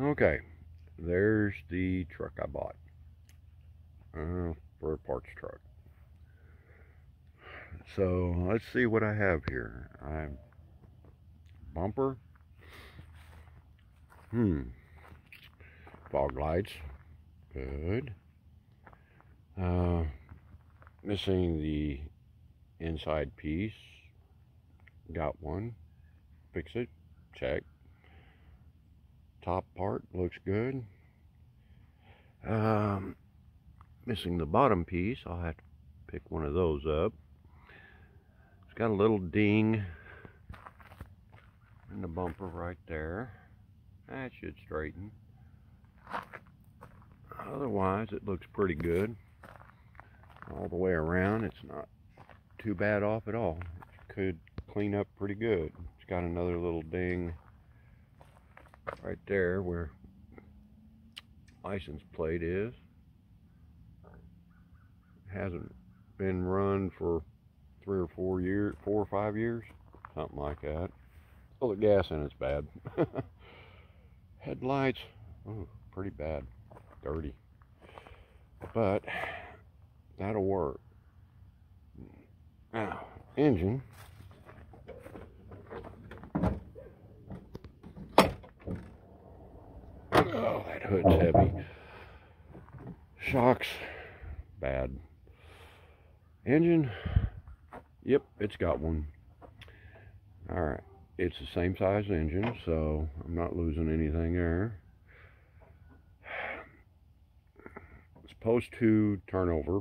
Okay, there's the truck I bought uh, for a parts truck. So let's see what I have here. I'm bumper. Hmm. Fog lights. Good. Uh, missing the inside piece. Got one. Fix it. Check top part looks good. Um, missing the bottom piece. I'll have to pick one of those up. It's got a little ding in the bumper right there. That should straighten. Otherwise, it looks pretty good. All the way around, it's not too bad off at all. It could clean up pretty good. It's got another little ding right there where license plate is. Hasn't been run for three or four years, four or five years, something like that. Oh, the gas in it's bad. Headlights, oh, pretty bad, dirty. But that'll work. Now, engine Oh, that hood's oh, heavy. Shocks, bad. Engine, yep, it's got one. All right, it's the same size engine, so I'm not losing anything there. It's supposed to turn over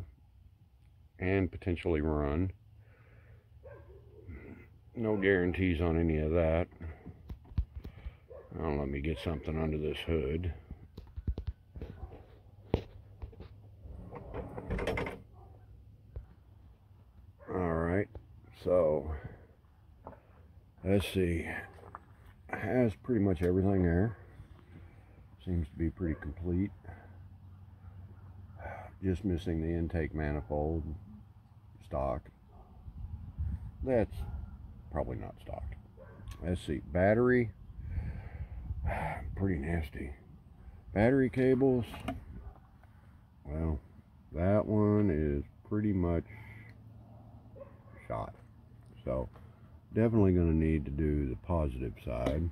and potentially run. No guarantees on any of that. Let me get something under this hood. Alright, so let's see. Has pretty much everything there. Seems to be pretty complete. Just missing the intake manifold stock. That's probably not stock. Let's see, battery pretty nasty. Battery cables, well, that one is pretty much shot. So, definitely going to need to do the positive side.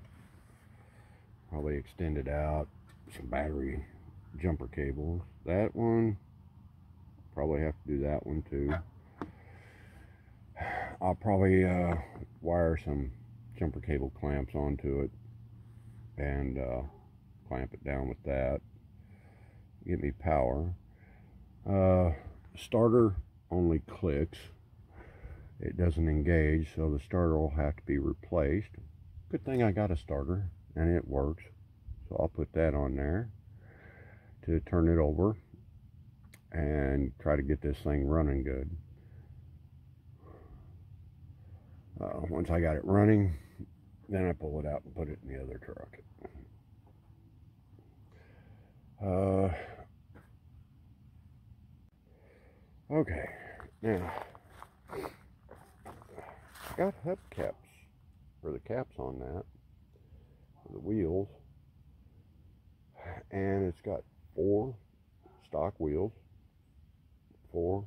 Probably extend it out, some battery jumper cables. That one, probably have to do that one too. I'll probably uh, wire some jumper cable clamps onto it and uh, clamp it down with that. Give me power. Uh, starter only clicks. It doesn't engage, so the starter will have to be replaced. Good thing I got a starter and it works. So I'll put that on there to turn it over and try to get this thing running good. Uh, once I got it running, then I pull it out and put it in the other truck. Uh, okay, now, got hubcaps, or the caps on that, the wheels, and it's got four stock wheels, four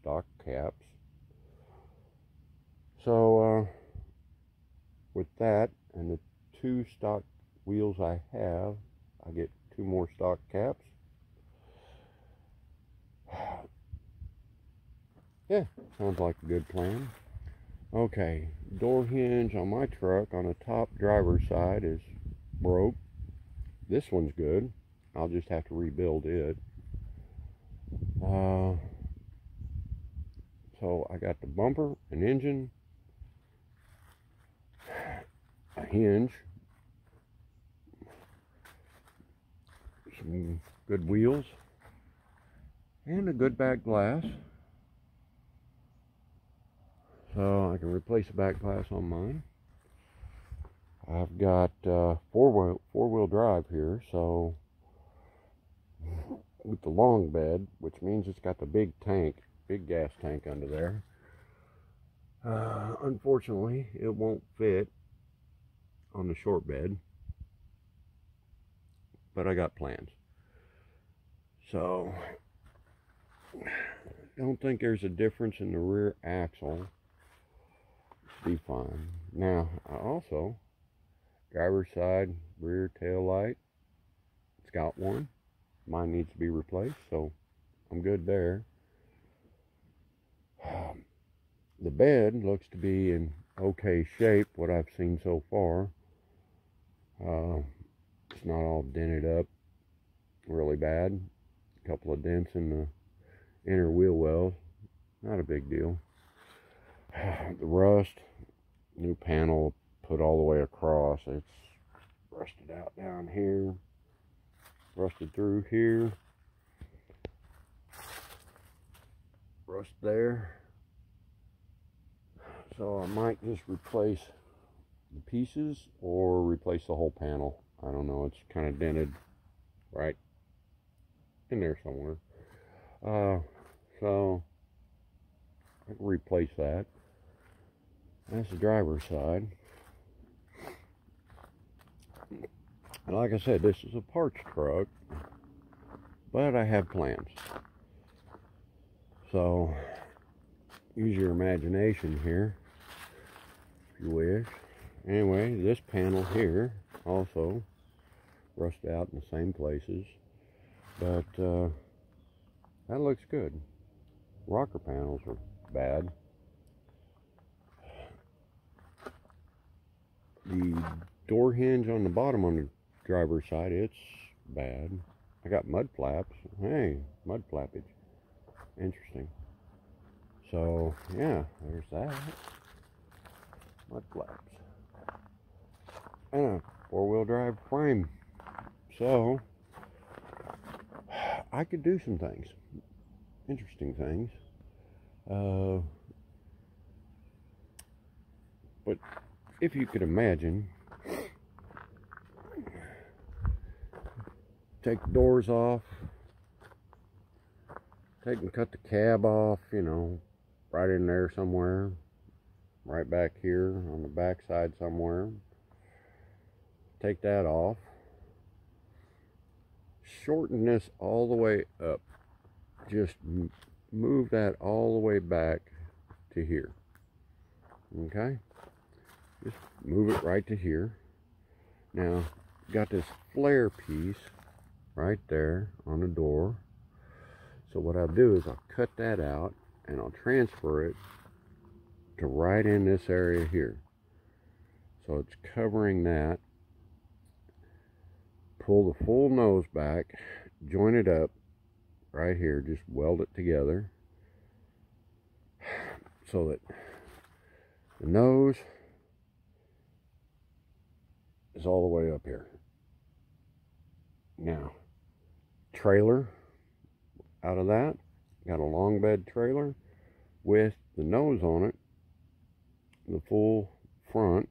stock caps. So, uh, with that and the two stock wheels I have, I get two more stock caps. Yeah, sounds like a good plan. Okay, door hinge on my truck on the top driver's side is broke. This one's good. I'll just have to rebuild it. Uh, so I got the bumper, and engine, a hinge, some good wheels, and a good back glass. So I can replace the back glass on mine. I've got uh, four wheel four wheel drive here, so with the long bed, which means it's got the big tank, big gas tank under there. Uh, unfortunately, it won't fit on the short bed. but I got plans. So, I don't think there's a difference in the rear axle. Be fine. Now, I also, driver's side rear tail light, it's got one. Mine needs to be replaced, so I'm good there. The bed looks to be in okay shape, what I've seen so far. Uh, it's not all dented up really bad. A couple of dents in the inner wheel wells. Not a big deal. The rust, new panel put all the way across. It's rusted out down here. Rusted through here. Rust there. So I might just replace the pieces or replace the whole panel. I don't know. It's kind of dented right in there somewhere. Uh, so I can replace that. That's the driver's side. And like I said, this is a parts truck, but I have plans. So use your imagination here if you wish. Anyway, this panel here also rust out in the same places, but uh, that looks good. Rocker panels are bad. The door hinge on the bottom on the driver's side, it's bad. I got mud flaps. Hey, mud flappage. Interesting. So, yeah, there's that. Mud flaps. And a four-wheel drive frame. So, I could do some things. Interesting things. Uh, but if you could imagine, take the doors off, take and cut the cab off, you know, right in there somewhere, right back here on the backside somewhere. Take that off. Shorten this all the way up. Just move that all the way back to here. Okay? Just move it right to here. Now, got this flare piece right there on the door. So what I'll do is I'll cut that out and I'll transfer it to right in this area here. So it's covering that. Pull the full nose back, join it up right here, just weld it together so that the nose is all the way up here. Now, trailer out of that, got a long bed trailer with the nose on it, the full front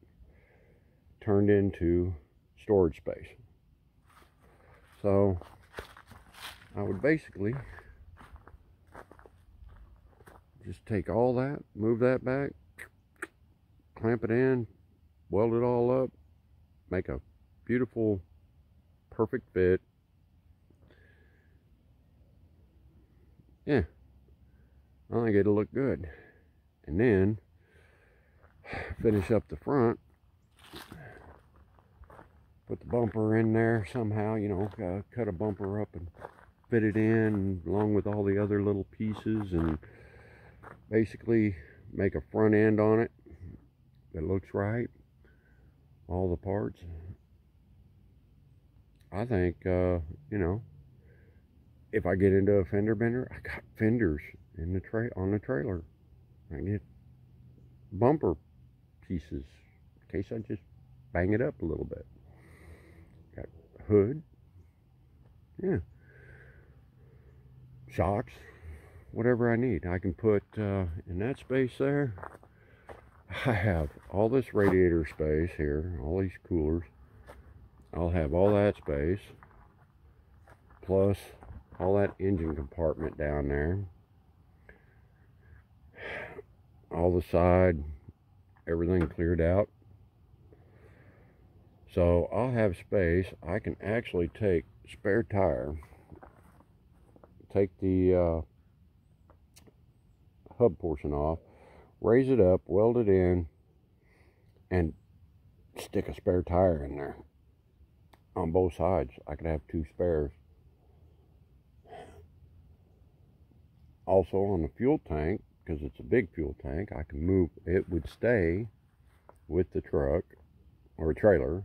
turned into storage space. So I would basically just take all that, move that back, clamp it in, weld it all up, make a beautiful, perfect fit. Yeah, I think it'll look good. And then finish up the front. Put the bumper in there somehow, you know, uh, cut a bumper up and fit it in along with all the other little pieces and basically make a front end on it that looks right all the parts. I think, uh, you know, if I get into a fender bender, I got fenders in the tray on the trailer. I get bumper pieces in case I just bang it up a little bit. Hood, yeah, shocks, whatever I need. I can put uh, in that space there. I have all this radiator space here, all these coolers. I'll have all that space, plus all that engine compartment down there. All the side, everything cleared out. So I'll have space. I can actually take spare tire, take the uh, hub portion off, raise it up, weld it in, and stick a spare tire in there on both sides. I could have two spares. Also on the fuel tank, because it's a big fuel tank, I can move, it would stay with the truck or trailer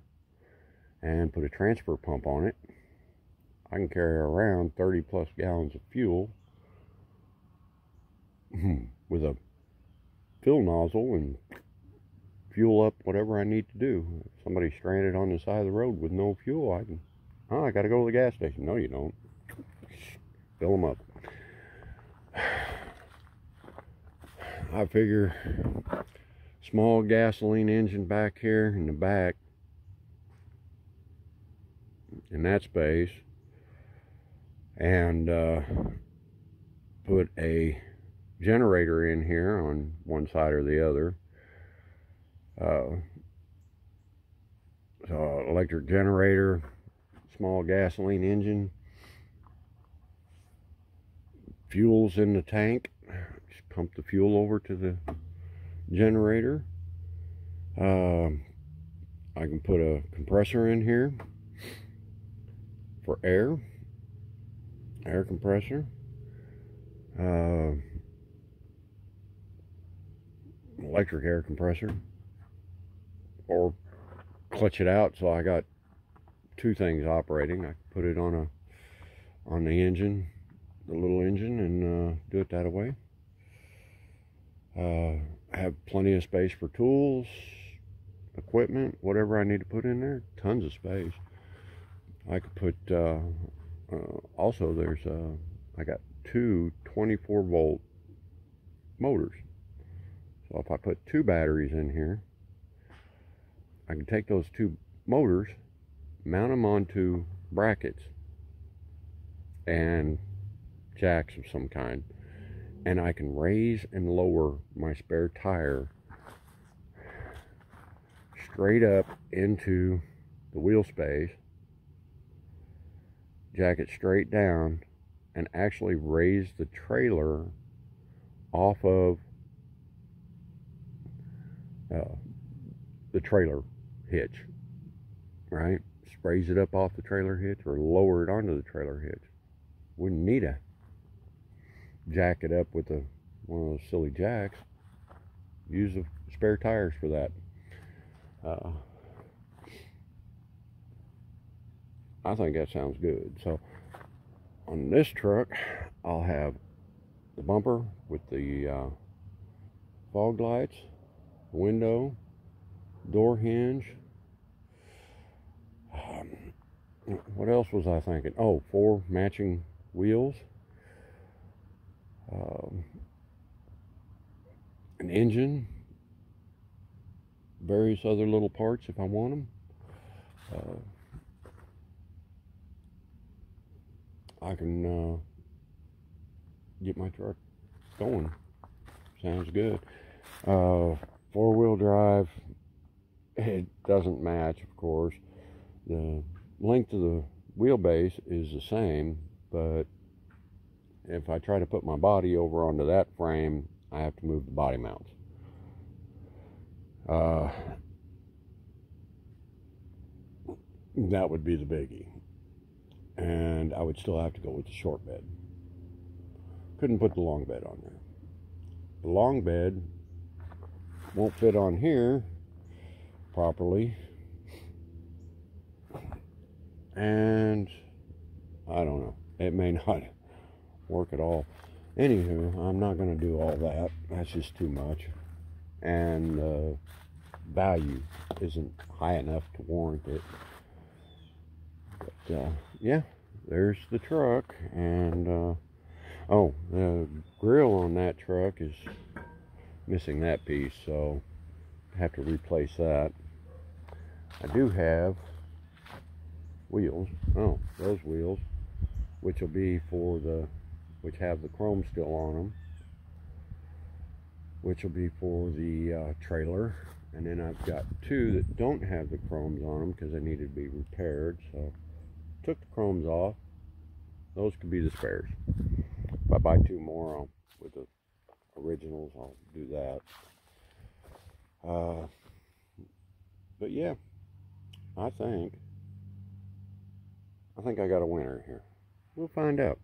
and put a transfer pump on it. I can carry around 30 plus gallons of fuel hmm, with a fill nozzle and fuel up whatever I need to do. If somebody's stranded on the side of the road with no fuel, I can, oh, I got to go to the gas station. No, you don't. Fill them up. I figure small gasoline engine back here in the back in that space and uh, put a generator in here on one side or the other. Uh, so electric generator small gasoline engine fuels in the tank. Just pump the fuel over to the generator. Um, I can put a compressor in here for air, air compressor. Uh, electric air compressor or clutch it out so I got two things operating I put it on a on the engine the little engine and uh, do it that way uh, have plenty of space for tools, equipment, whatever I need to put in there. Tons of space. I could put, uh, uh, also there's, uh, I got two 24 volt motors. So if I put two batteries in here, I can take those two motors, mount them onto brackets and jacks of some kind and I can raise and lower my spare tire straight up into the wheel space, jack it straight down, and actually raise the trailer off of uh, the trailer hitch, right? Sprays it up off the trailer hitch or lower it onto the trailer hitch. Wouldn't need a jack it up with a one of those silly jacks. Use the spare tires for that. Uh, I think that sounds good. So on this truck, I'll have the bumper with the uh, fog lights, window, door hinge. Um, what else was I thinking? Oh, four matching wheels um, an engine, various other little parts if I want them. Uh, I can uh, get my truck going. Sounds good. Uh, Four-wheel drive, it doesn't match, of course. The length of the wheelbase is the same, but if I try to put my body over onto that frame, I have to move the body mounts. Uh, that would be the biggie. And I would still have to go with the short bed. Couldn't put the long bed on there. The long bed won't fit on here properly. And I don't know. It may not work at all. Anywho, I'm not going to do all that. That's just too much. And uh, value isn't high enough to warrant it. But uh, yeah, there's the truck. And uh, oh, the grill on that truck is missing that piece, so I have to replace that. I do have wheels. Oh, those wheels, which will be for the which have the chrome still on them which will be for the uh, trailer And then I've got two that don't have the chromes on them because they needed to be repaired. So took the chromes off. Those could be the spares. If I buy two more I'll, with the originals, I'll do that. Uh, but yeah, I think I think I got a winner here. We'll find out.